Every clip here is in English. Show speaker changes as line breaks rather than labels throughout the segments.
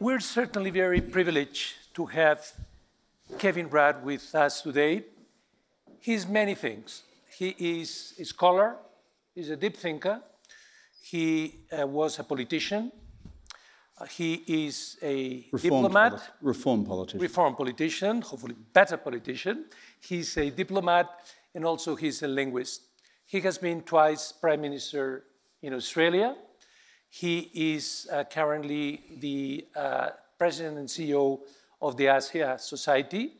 we're certainly very privileged to have Kevin Rudd with us today. He's many things. He is a scholar, he's a deep thinker, he uh, was a politician, uh, he is a diplomat,
poli- reform politician.
reform politician, hopefully better politician. He's a diplomat and also he's a linguist. He has been twice prime minister in Australia. He is uh, currently the uh, president and CEO of the Asia Society,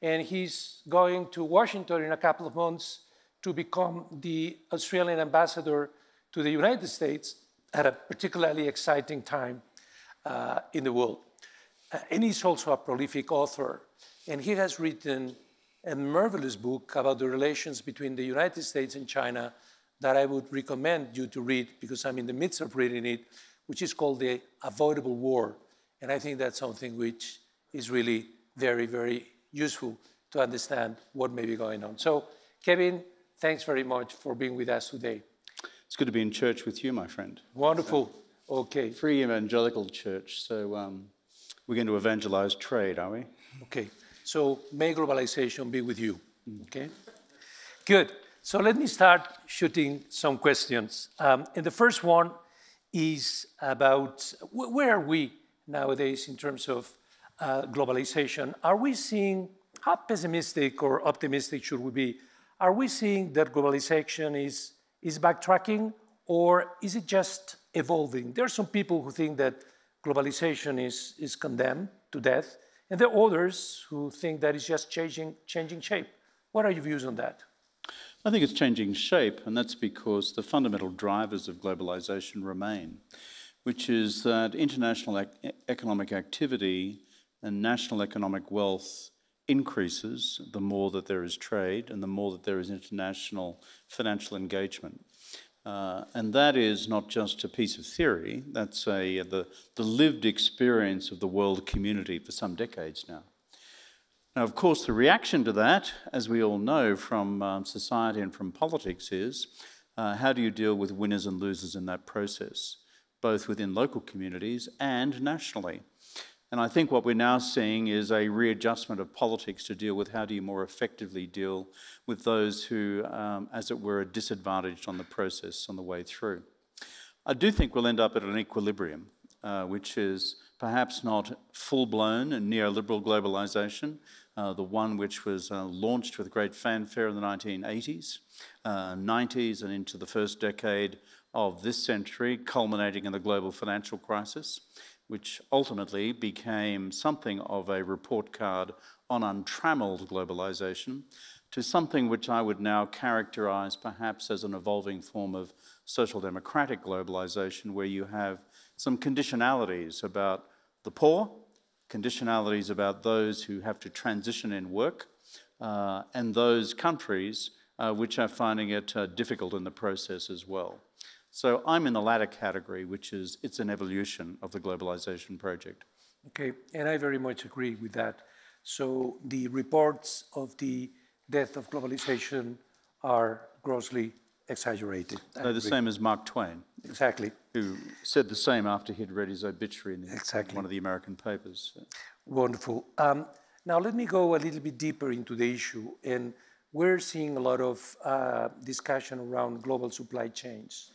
and he's going to Washington in a couple of months to become the Australian ambassador to the United States at a particularly exciting time uh, in the world. Uh, and he's also a prolific author, and he has written a marvelous book about the relations between the United States and China that I would recommend you to read because I'm in the midst of reading it, which is called The Avoidable War. And I think that's something which is really very, very useful to understand what may be going on. So, Kevin, thanks very much for being with us today.
It's good to be in church with you, my friend.
Wonderful. Okay.
Free evangelical church. So um, we're going to evangelize trade, are we?
Okay. So may globalization be with you. Okay. Good. So let me start shooting some questions. Um, and the first one is about wh- where are we nowadays in terms of uh, globalization? Are we seeing how pessimistic or optimistic should we be? Are we seeing that globalization is is backtracking, or is it just evolving? There are some people who think that globalization is, is condemned to death, and there are others who think that it's just changing, changing shape. What are your views on that?
I think it's changing shape, and that's because the fundamental drivers of globalization remain, which is that international ec- economic activity and national economic wealth increases the more that there is trade and the more that there is international financial engagement. Uh, and that is not just a piece of theory, that's a, the, the lived experience of the world community for some decades now. Now, of course, the reaction to that, as we all know from um, society and from politics, is uh, how do you deal with winners and losers in that process, both within local communities and nationally? And I think what we're now seeing is a readjustment of politics to deal with how do you more effectively deal with those who, um, as it were, are disadvantaged on the process on the way through. I do think we'll end up at an equilibrium, uh, which is perhaps not full blown neoliberal globalization, uh, the one which was uh, launched with great fanfare in the 1980s, 90s, uh, and into the first decade of this century, culminating in the global financial crisis which ultimately became something of a report card on untrammeled globalization, to something which I would now characterize perhaps as an evolving form of social democratic globalization, where you have some conditionalities about the poor, conditionalities about those who have to transition in work, uh, and those countries uh, which are finding it uh, difficult in the process as well. So I'm in the latter category, which is it's an evolution of the globalization project.
Okay, and I very much agree with that. So the reports of the death of globalization are grossly exaggerated.
They're the same as Mark Twain.
Exactly.
Who said the same after he'd read his obituary in the,
exactly.
one of the American papers.
Wonderful. Um, now let me go a little bit deeper into the issue. And we're seeing a lot of uh, discussion around global supply chains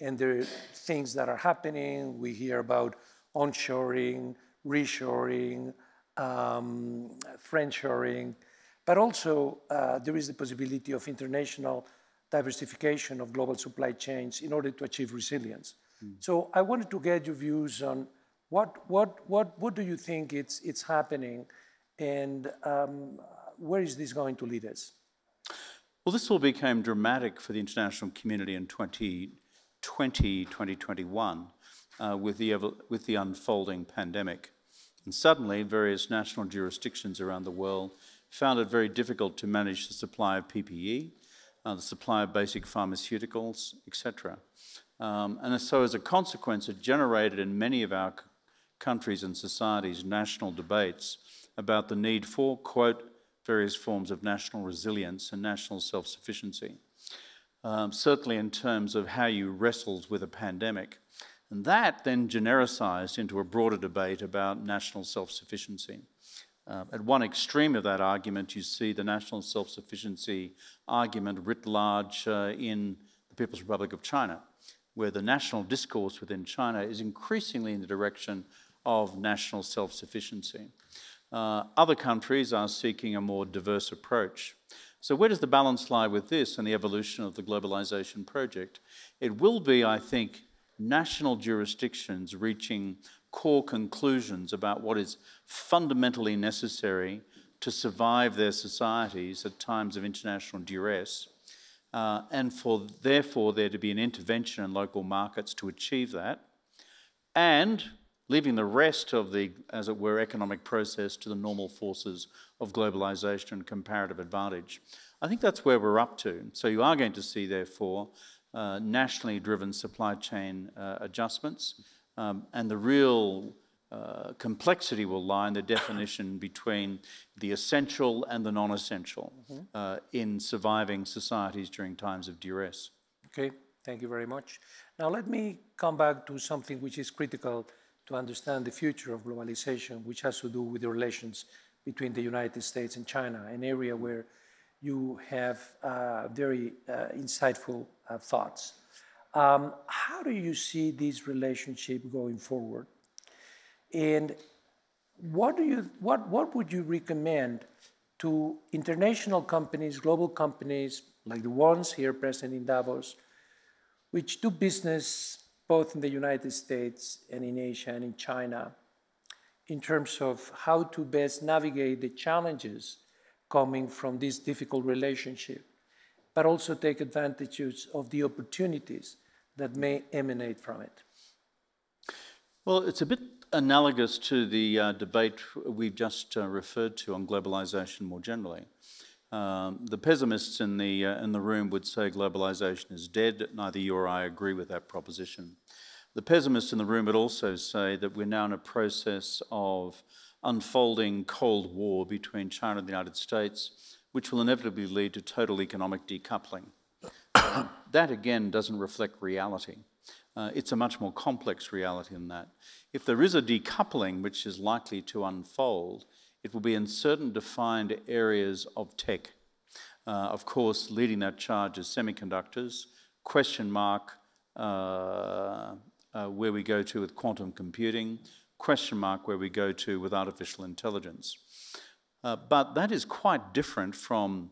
and there are things that are happening. We hear about onshoring, reshoring, um, friendshoring, but also uh, there is the possibility of international diversification of global supply chains in order to achieve resilience. Mm. So I wanted to get your views on what, what, what, what do you think it's, it's happening and um, where is this going to lead us?
Well, this all became dramatic for the international community in 2020, 2021 uh, with, the, with the unfolding pandemic. And suddenly, various national jurisdictions around the world found it very difficult to manage the supply of PPE, uh, the supply of basic pharmaceuticals, etc. Um, and so, as a consequence, it generated in many of our countries and societies national debates about the need for, quote, various forms of national resilience and national self sufficiency um, certainly in terms of how you wrestled with a pandemic. And that then genericized into a broader debate about national self sufficiency. Uh, at one extreme of that argument, you see the national self sufficiency argument writ large uh, in the People's Republic of China, where the national discourse within China is increasingly in the direction of national self sufficiency. Uh, other countries are seeking a more diverse approach. So, where does the balance lie with this and the evolution of the globalization project? It will be, I think, national jurisdictions reaching core conclusions about what is fundamentally necessary to survive their societies at times of international duress, uh, and for therefore there to be an intervention in local markets to achieve that, and leaving the rest of the, as it were, economic process to the normal forces of globalization and comparative advantage. I think that's where we're up to. So you are going to see, therefore, uh, nationally driven supply chain uh, adjustments. Um, and the real uh, complexity will lie in the definition between the essential and the non essential mm -hmm. in surviving societies during times of duress.
Okay, thank you very much. Now, let me come back to something which is critical to understand the future of globalization, which has to do with the relations between the United States and China, an area where you have uh, very uh, insightful uh, thoughts. Um, how do you see this relationship going forward? And what, do you, what, what would you recommend to international companies, global companies, like the ones here present in Davos, which do business both in the United States and in Asia and in China, in terms of how to best navigate the challenges coming from this difficult relationship, but also take advantages of the opportunities that may emanate from it?
Well, it's a bit analogous to the uh, debate we've just uh, referred to on globalization more generally. Um, the pessimists in the, uh, in the room would say globalization is dead. Neither you or I agree with that proposition. The pessimists in the room would also say that we're now in a process of unfolding Cold War between China and the United States, which will inevitably lead to total economic decoupling. That again doesn't reflect reality. Uh, it's a much more complex reality than that. If there is a decoupling which is likely to unfold, it will be in certain defined areas of tech. Uh, of course, leading that charge is semiconductors, question mark uh, uh where we go to with quantum computing, question mark where we go to with artificial intelligence. Uh, but that is quite different from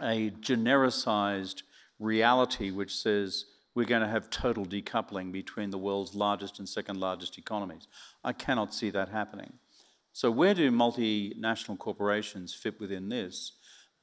a genericized reality which says we're going to have total decoupling between the world's largest and second largest economies. I cannot see that happening. So, where do multinational corporations fit within this?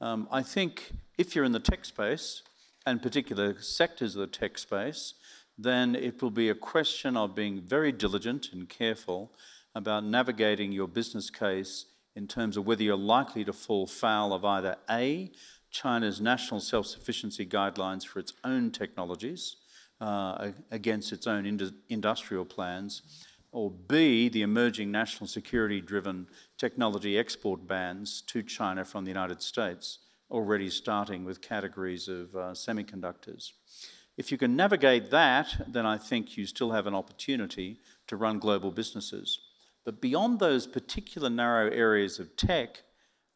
Um, I think if you're in the tech space, and particular sectors of the tech space, then it will be a question of being very diligent and careful about navigating your business case in terms of whether you're likely to fall foul of either A, China's national self sufficiency guidelines for its own technologies uh, against its own ind industrial plans, or B, the emerging national security driven technology export bans to China from the United States, already starting with categories of uh, semiconductors. If you can navigate that, then I think you still have an opportunity to run global businesses. But beyond those particular narrow areas of tech,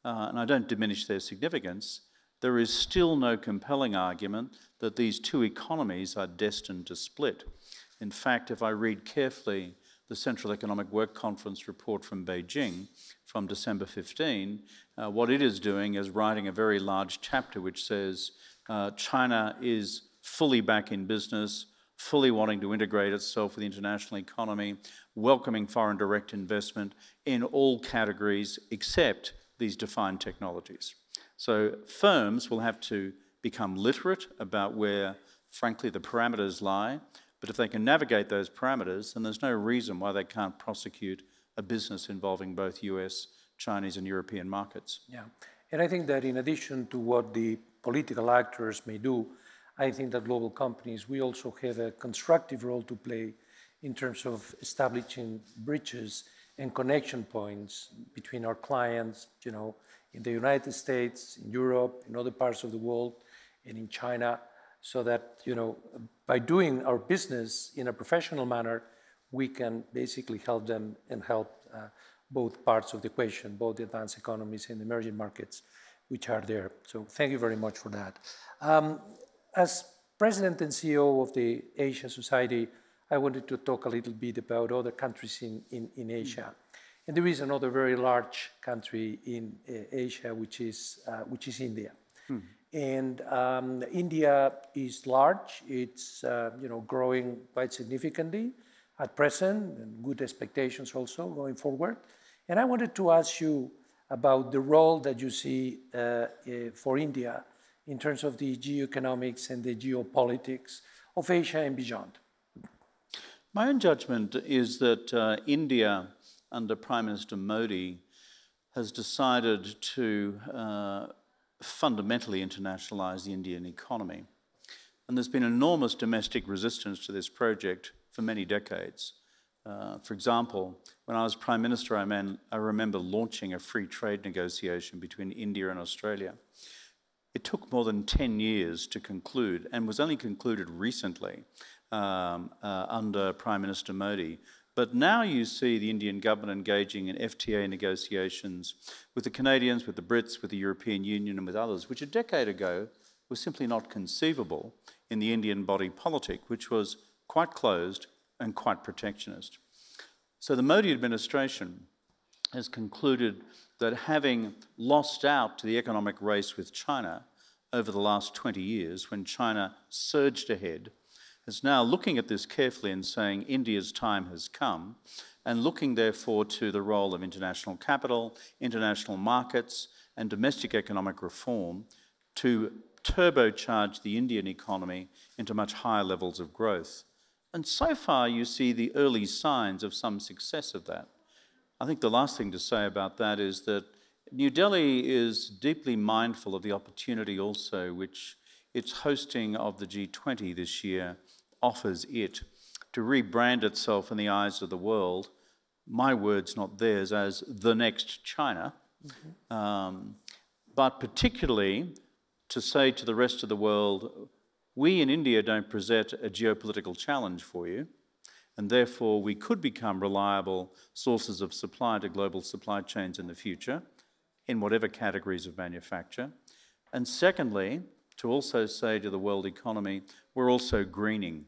uh, and I don't diminish their significance, there is still no compelling argument that these two economies are destined to split. In fact, if I read carefully the Central Economic Work Conference report from Beijing from December 15, uh, what it is doing is writing a very large chapter which says uh, China is fully back in business, fully wanting to integrate itself with the international economy, welcoming foreign direct investment in all categories except these defined technologies. So firms will have to become literate about where, frankly, the parameters lie. But if they can navigate those parameters, then there's no reason why they can't prosecute a business involving both US, Chinese, and European markets.
Yeah. And I think that in addition to what the political actors may do, I think that global companies, we also have a constructive role to play in terms of establishing bridges and connection points between our clients, you know, in the United States, in Europe, in other parts of the world, and in China, so that, you know, by doing our business in a professional manner, we can basically help them and help uh, both parts of the equation, both the advanced economies and emerging markets, which are there. So thank you very much for that. Um, as president and CEO of the Asia Society, I wanted to talk a little bit about other countries in, in, in Asia. And there is another very large country in uh, Asia, which is, uh, which is India. Hmm. And um, India is large. It's uh, you know, growing quite significantly at present, and good expectations also going forward. And I wanted to ask you about the role that you see uh, uh, for India in terms of the geoeconomics and the geopolitics of Asia and beyond.
My own judgment is that uh, India, under Prime Minister Modi, has decided to uh, fundamentally internationalize the Indian economy. And there's been enormous domestic resistance to this project for many decades. Uh, for example, when I was Prime Minister, I, man, I remember launching a free trade negotiation between India and Australia. It took more than 10 years to conclude and was only concluded recently um, uh, under Prime Minister Modi. But now you see the Indian government engaging in FTA negotiations with the Canadians, with the Brits, with the European Union, and with others, which a decade ago was simply not conceivable in the Indian body politic, which was quite closed and quite protectionist. So the Modi administration has concluded that having lost out to the economic race with China over the last 20 years, when China surged ahead, is now looking at this carefully and saying India's time has come, and looking therefore to the role of international capital, international markets, and domestic economic reform to turbocharge the Indian economy into much higher levels of growth. And so far, you see the early signs of some success of that. I think the last thing to say about that is that New Delhi is deeply mindful of the opportunity also which its hosting of the G20 this year offers it to rebrand itself in the eyes of the world, my words, not theirs, as the next China, mm-hmm. um, but particularly to say to the rest of the world, we in India don't present a geopolitical challenge for you, and therefore we could become reliable sources of supply to global supply chains in the future, in whatever categories of manufacture. And secondly, to also say to the world economy, we're also greening.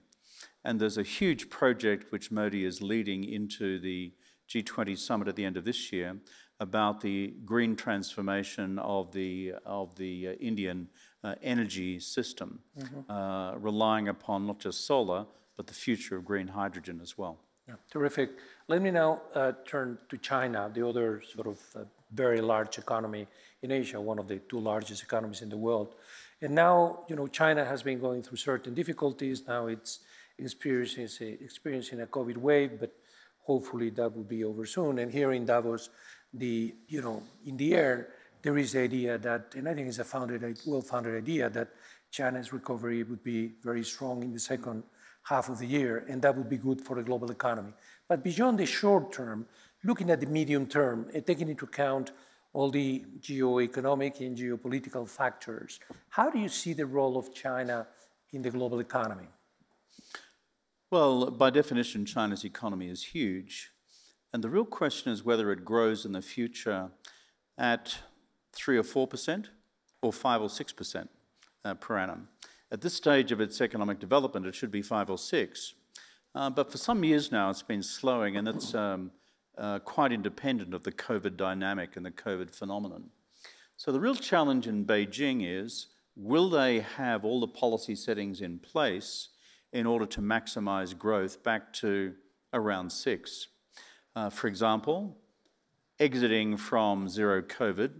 And there's a huge project which Modi is leading into the G20 summit at the end of this year about the green transformation of the, of the uh, Indian uh, energy system, mm-hmm. uh, relying upon not just solar, but the future of green hydrogen as well.
Yeah, terrific. Let me now uh, turn to China, the other sort of uh, very large economy in Asia, one of the two largest economies in the world. And now, you know, China has been going through certain difficulties. Now it's experiencing a, uh, experiencing a COVID wave, but hopefully that will be over soon. And here in Davos, the, you know, in the air, there is the idea that, and I think it's a founded, well-founded idea that China's recovery would be very strong in the second half of the year, and that would be good for the global economy. But beyond the short term, looking at the medium term and taking into account all the geoeconomic and geopolitical factors, how do you see the role of China in the global economy?
Well, by definition, China's economy is huge. And the real question is whether it grows in the future at 3 or 4% or 5 or 6% uh, per annum. At this stage of its economic development, it should be 5 or 6. Uh, but for some years now, it's been slowing, and it's um, uh, quite independent of the COVID dynamic and the COVID phenomenon. So the real challenge in Beijing is will they have all the policy settings in place in order to maximize growth back to around 6? Uh, for example, exiting from zero COVID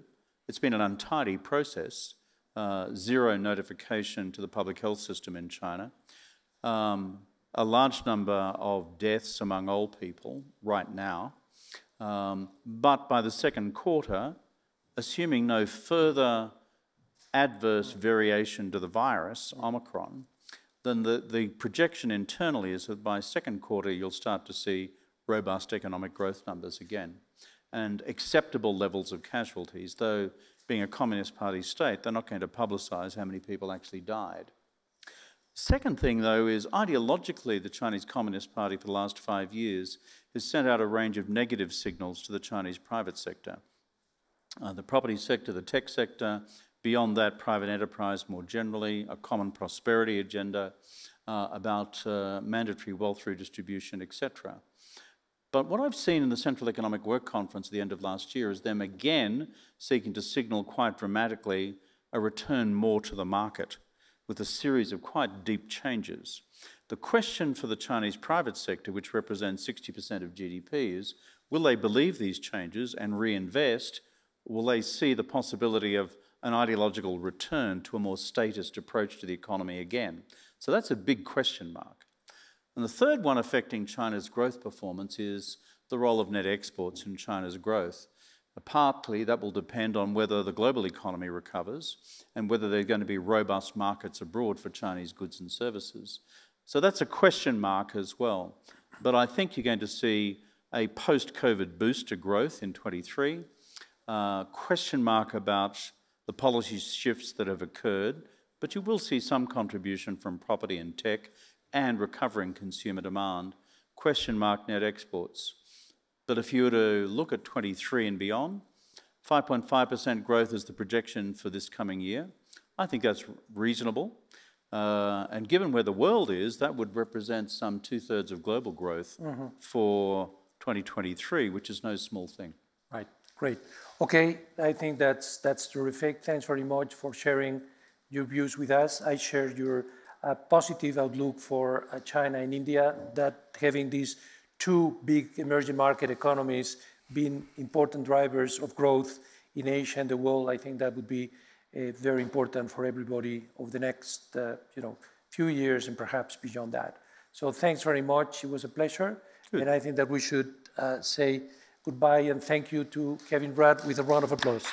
it's been an untidy process, uh, zero notification to the public health system in China, um, a large number of deaths among old people right now. Um, but by the second quarter, assuming no further adverse variation to the virus, Omicron, then the, the projection internally is that by second quarter you'll start to see robust economic growth numbers again and acceptable levels of casualties, though being a Communist Party state, they're not going to publicise how many people actually died. Second thing, though, is ideologically, the Chinese Communist Party for the last five years has sent out a range of negative signals to the Chinese private sector. Uh, the property sector, the tech sector, beyond that, private enterprise more generally, a common prosperity agenda uh, about uh, mandatory wealth redistribution, etc. But what I've seen in the Central Economic Work Conference at the end of last year is them again seeking to signal quite dramatically a return more to the market with a series of quite deep changes. The question for the Chinese private sector, which represents 60% of GDP, is will they believe these changes and reinvest? Will they see the possibility of an ideological return to a more statist approach to the economy again? So that's a big question mark. And the third one affecting China's growth performance is the role of net exports in China's growth. Partly that will depend on whether the global economy recovers and whether there are going to be robust markets abroad for Chinese goods and services. So that's a question mark as well. But I think you're going to see a post-COVID boost to growth in 23, uh, question mark about the policy shifts that have occurred, but you will see some contribution from property and tech and recovering consumer demand, question mark net exports. But if you were to look at 23 and beyond, 5.5% growth is the projection for this coming year. I think that's reasonable. Uh, and given where the world is, that would represent some two thirds of global growth mm -hmm. for 2023, which is no small thing.
Right, great. Okay, I think that's, that's terrific. Thanks very much for sharing your views with us. I share your uh, positive outlook for uh, China and India, that having these two big emerging market economies being important drivers of growth in Asia and the world, I think that would be uh, very important for everybody over the next uh, you know, few years and perhaps beyond that. So thanks very much. It was a pleasure. Good. And I think that we should uh, say goodbye and thank you to Kevin Rudd with a round of applause.